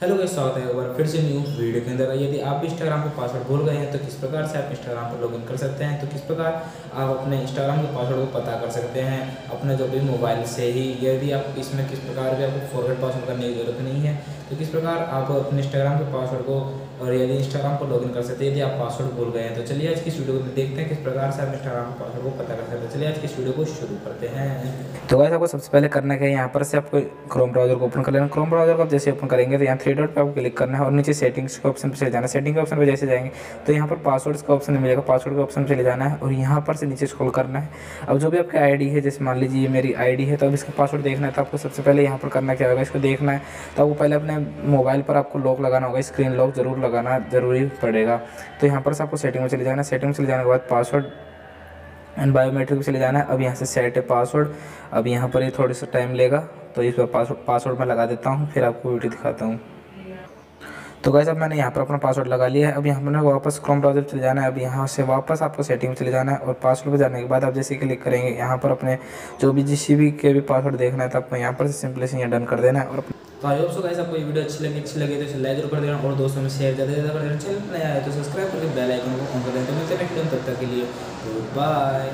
Hello guys, स्वागत है एक बार फिर से न्यू वीडियो के अंदर। यदि आप इंस्टाग्राम पे पासवर्ड भूल गए हैं तो किस प्रकार से आप इंस्टाग्राम पर लॉगिन कर सकते हैं? तो किस प्रकार आप अपने इंस्टाग्राम के पासवर्ड को पता कर सकते हैं? अपने जो भी मोबाइल से ही, यदि आप इसमें किस प्रकार भी आपको फॉरवर्ड पासवर्ड करने की ज़रूरत नहीं है तो किस प्रकार आप अपने इंस्टाग्राम के पासवर्ड को और यदि इंस्टाग्राम पर लॉगिन कर सकते हैं, यदि आप पासवर्ड भूल गए हैं तो चलिए आज की वीडियो को देखते हैं किस प्रकार से आप इंस्टाग्राम के पासवर्ड को पता कर सकते हैं। चलिए आज की वीडियो को शुरू करते हैं। तो गाइस, आपको सबसे पहले करना है? यहाँ पर से आपको क्रोम ब्राउज़र को ओपन कर लेना। क्रोम ब्राउज़र को जैसे ओपन करेंगे तो यहाँ थ्री डॉट पे आपको क्लिक करना है और नीचे सेटिंग्स के ऑप्शन पर चले जाना सेटिंग के ऑप्शन पर जैसे जाएँगे तो यहाँ पर पासवर्ड्स का ऑप्शन मिलेगा। पासवर्ड के ऑप्शन पर चले जाना है और यहाँ पर से नीचे स्क्रॉल करना है। अब जो भी आपकी आईडी है, जैसे मान लीजिए मेरी आईडी है तो अब इसका पासवर्ड देखना है। तो आपको सबसे पहले यहाँ पर करना क्या होगा? इसको देखना है। तो आपको पहले अपने मोबाइल पर आपको लॉक लगाना होगा। स्क्रीन लॉक ज़रूर लगाना ज़रूरी पड़ेगा। तो यहाँ पर से आपको सेटिंग में चले जाना है। सेटिंग में चले जाने के बाद पासवर्ड एंड बायोमेट्रिक चले जाना है। अब यहाँ से सेट है पासवर्ड अब यहाँ पर ये थोड़ी सा टाइम लेगा। तो इस पर पासवर्ड पासवर्ड मैं लगा देता हूँ। फिर आपको वीडियो दिखाता हूँ। तो गैस अब मैंने यहाँ पर अपना पासवर्ड लगा लिया है। अब यहाँ पर वापस क्रोम ब्राउज़र चले जाना है। अब यहाँ से वापस आपको सेटिंग में चले जाना है और पासवर्ड पर जाने के बाद आप जैसे क्लिक करेंगे, यहाँ पर अपने जो भी जिस भी के भी पासवर्ड देखना है तो आपको यहाँ पर सिंपली से यहाँ डन कर देना है और तो आई होप सो गाइस आपको ये वीडियो अच्छी लगी। अच्छी लगी तो इसे लाइक ज़रूर कर देना और दोस्तों में शेयर ज़्यादा ज़्यादा कर देना चैनल नया है तो सब्सक्राइब करके बेल आइकन को ऑन कर देना। तो मिलते हैं नेक्स्ट वीडियो तब तक के लिए बाय